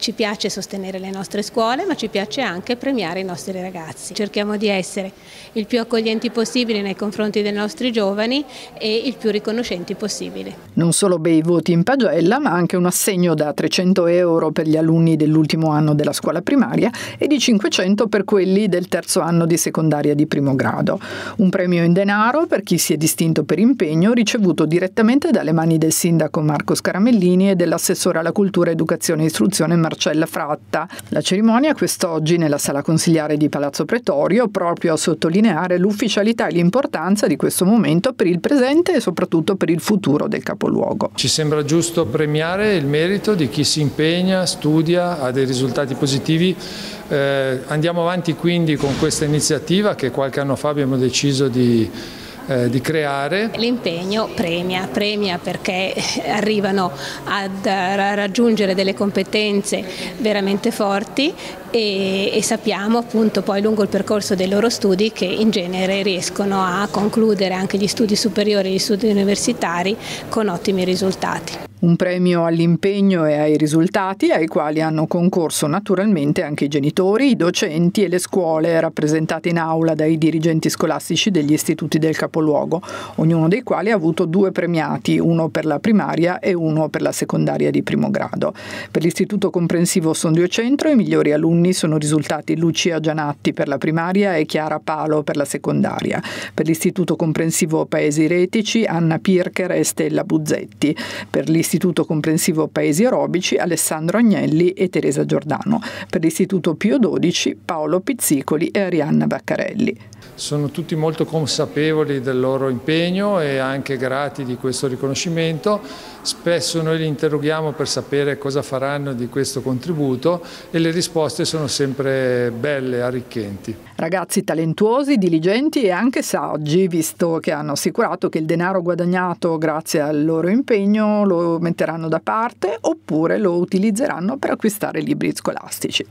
Ci piace sostenere le nostre scuole, ma ci piace anche premiare i nostri ragazzi. Cerchiamo di essere il più accoglienti possibile nei confronti dei nostri giovani e il più riconoscenti possibile. Non solo bei voti in pagella, ma anche un assegno da 300 euro per gli alunni dell'ultimo anno della scuola primaria e di 500 per quelli del terzo anno di secondaria di primo grado. Un premio in denaro per chi si è distinto per impegno ricevuto direttamente dalle mani del sindaco Marco Scaramellini e dell'assessore alla cultura, educazione e istruzione Marcella Fratta. La cerimonia quest'oggi nella sala consigliare di Palazzo Pretorio proprio a sottolineare l'ufficialità e l'importanza di questo momento per il presente e soprattutto per il futuro del capoluogo. Ci sembra giusto premiare il merito di chi si impegna, studia, ha dei risultati positivi. Eh, andiamo avanti quindi con questa iniziativa che qualche anno fa abbiamo deciso di eh, di creare. L'impegno premia, premia perché arrivano ad, a raggiungere delle competenze veramente forti e, e, sappiamo appunto poi lungo il percorso dei loro studi che in genere riescono a concludere anche gli studi superiori e gli studi universitari con ottimi risultati. Un premio all'impegno e ai risultati ai quali hanno concorso naturalmente anche i genitori, i docenti e le scuole rappresentate in aula dai dirigenti scolastici degli istituti del capoluogo, ognuno dei quali ha avuto due premiati, uno per la primaria e uno per la secondaria di primo grado. Per l'istituto comprensivo Sondio Centro i migliori alunni sono risultati Lucia Gianatti per la primaria e Chiara Palo per la secondaria. Per l'istituto comprensivo Paesi Retici Anna Pirker e Stella Buzzetti. Per l'istituto l'Istituto Comprensivo Paesi Aerobici Alessandro Agnelli e Teresa Giordano, per l'Istituto Pio XII Paolo Pizzicoli e Arianna Baccarelli. Sono tutti molto consapevoli del loro impegno e anche grati di questo riconoscimento. Spesso noi li interroghiamo per sapere cosa faranno di questo contributo e le risposte sono sempre belle, arricchenti. Ragazzi talentuosi, diligenti e anche saggi, visto che hanno assicurato che il denaro guadagnato grazie al loro impegno lo metteranno da parte oppure lo utilizzeranno per acquistare libri scolastici.